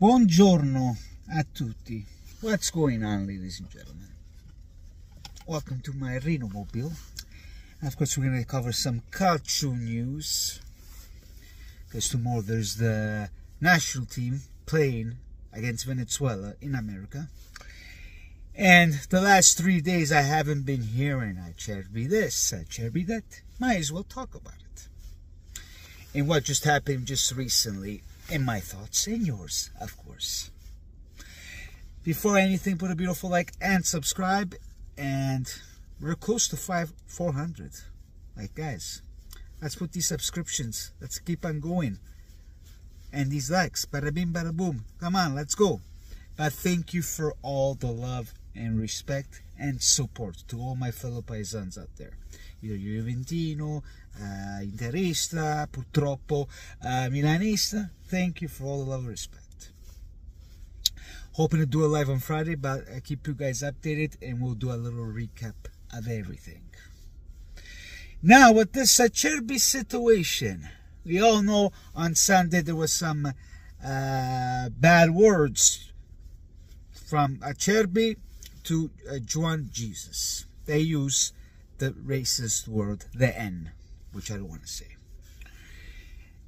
Buongiorno a tutti. What's going on, ladies and gentlemen? Welcome to my Reno Mobile. Of course, we're going to cover some cultural news. Because tomorrow there's the national team playing against Venezuela in America. And the last three days I haven't been here, and hearing Acerbi this, Acerbi that. Might as well talk about it. And what just happened just recently in my thoughts and yours, of course. Before anything, put a beautiful like and subscribe. And we're close to five, 400. Like, guys, let's put these subscriptions. Let's keep on going. And these likes. Bada bing, bada boom. Come on, let's go. But thank you for all the love and respect and support to all my fellow paisans out there. Either Juventino, uh, Interista, purtroppo uh, Milanista. Thank you for all the love and respect. Hoping to do a live on Friday, but I keep you guys updated and we'll do a little recap of everything. Now, with this Acerbi situation, we all know on Sunday there was some uh, bad words from Acerbi to uh, Juan Jesus. They use the racist word, the N, which I don't want to say.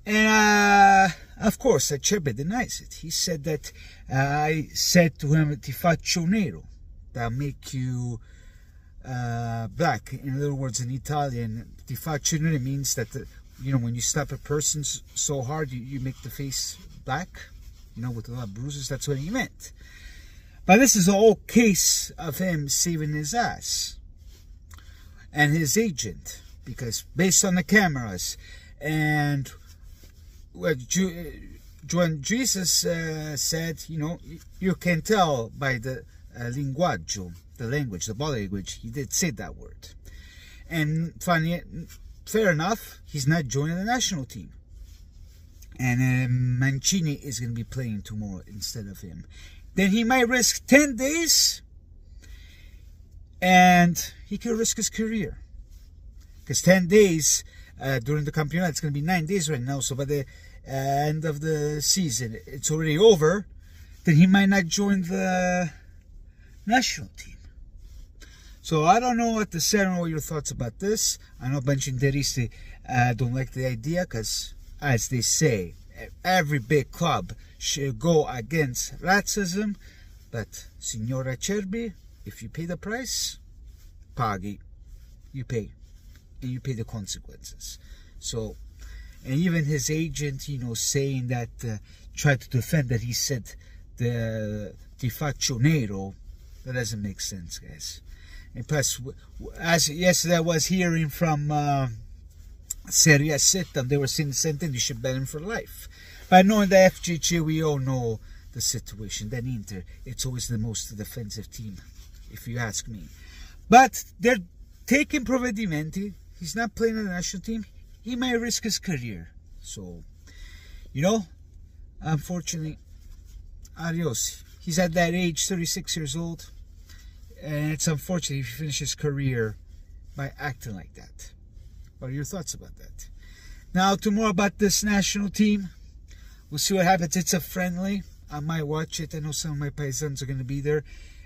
And uh, of course, Acerbi denies it. He said that uh, I said to him, Ti faccio nero, that make you uh, black. In other words, in Italian, Ti faccio nero means that, the, you know, when you slap a person so hard, you, you make the face black, you know, with a lot of bruises. That's what he meant. But this is a whole case of him saving his ass and his agent because based on the cameras and what Juan Jesus uh, said, you know, you can tell by the uh, linguaggio, the language, the body language, he did say that word. And funny, fair enough, he's not joining the national team. And uh, Mancini is going to be playing tomorrow instead of him then he might risk 10 days and he could risk his career. Because 10 days uh, during the Campeonato, it's going to be 9 days right now. So by the uh, end of the season, it's already over. Then he might not join the national team. So I don't know what to say. I don't know what your thoughts about this. I know of Interisti uh, don't like the idea because, as they say, every big club go against racism. But, Signora Acerbi, if you pay the price, paghi. You pay. And you pay the consequences. So, and even his agent, you know, saying that, uh, tried to defend that he said the di faccio nero, that doesn't make sense, guys. And plus, as yesterday I was hearing from uh, Serie A Sit, they were saying the same thing, you should ban him for life. But knowing the FIGC, we all know the situation. Then Inter, it's always the most defensive team, if you ask me. But they're taking Provvedimenti. He's not playing in the national team. He might risk his career. So, you know, unfortunately, adios. He's at that age, 36 years old. And it's unfortunate if he finishes his career by acting like that. What are your thoughts about that? Now, to more about this national team. We'll see what happens. It's a friendly. I might watch it. I know some of my paisans are going to be there.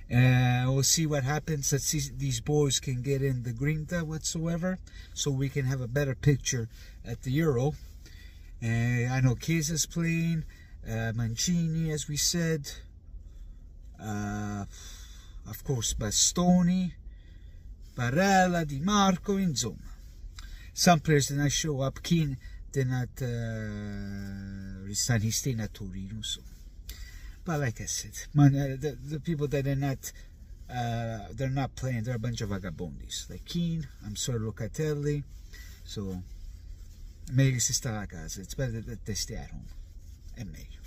Uh, we'll see what happens. Let's see these boys can get in the grinta whatsoever, so we can have a better picture at the Euro. Uh, I know Chiesa's playing, uh, Mancini, as we said. Uh, of course, Bastoni, Barella, Dimarco, insomma. Some players did not show up. Kean not uh, resign. He stayed at Torino. So, but like I said, man, uh, the, the people that are not uh, they're not playing. They're a bunch of vagabondis. Like Kean, I'm sorry, Locatelli. So, si sta a casa. It's better that they stay at home. Meglio.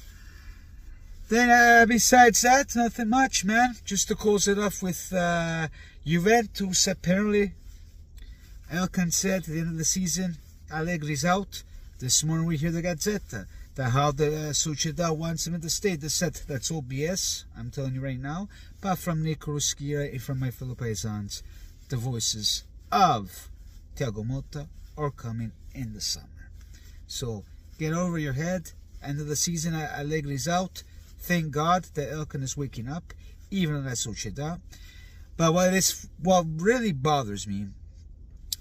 Then, uh, besides that, nothing much, man. Just to close it off with uh, Juventus, apparently, Elkann said at the end of the season, Allegri's out. This morning we hear the Gazzetta that how the uh, wants him in the state. They said that's all BS. I'm telling you right now. But from Ruschira and from my fellow paisans, the voices of Thiago Motta are coming in the summer. So get over your head. End of the season, Allegri's out. thank God that Elkann is waking up, even in Sociedad. But what is what really bothers me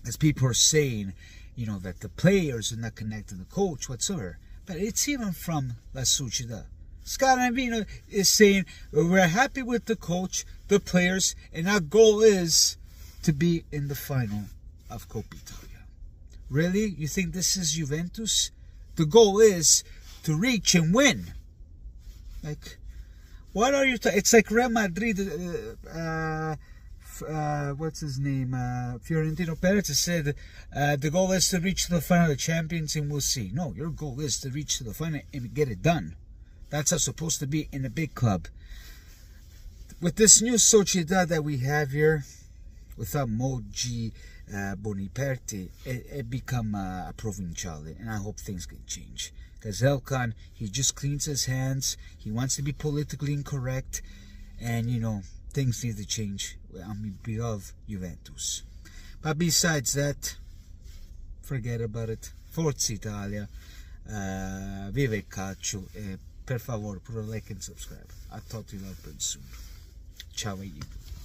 is people are saying, you know, that the players are not connected to the coach whatsoever. But it's even from La Sociedad. Scanavino is saying we're happy with the coach, the players, and our goal is to be in the final of Coppa Italia. Really? You think this is Juventus? The goal is to reach and win. Like, what are you? it's like Real Madrid. Uh, uh, uh, what's his name? Uh, Fiorentino Perez said uh, the goal is to reach the final of the champions, and we'll see. No, your goal is to reach the final and get it done. That's how it's supposed to be in a big club. With this new Sociedad that we have here, without Moggi, uh, Boniperti, it, it become uh, a provinciale, and I hope things can change. Because Elkann, he just cleans his hands. He wants to be politically incorrect, and you know things need to change on behalf Juventus. But besides that, forget about it. Forza Italia, uh, vive il calcio. Uh, per favore pure like and subscribe. I'll talk to you all soon. Ciao YouTube.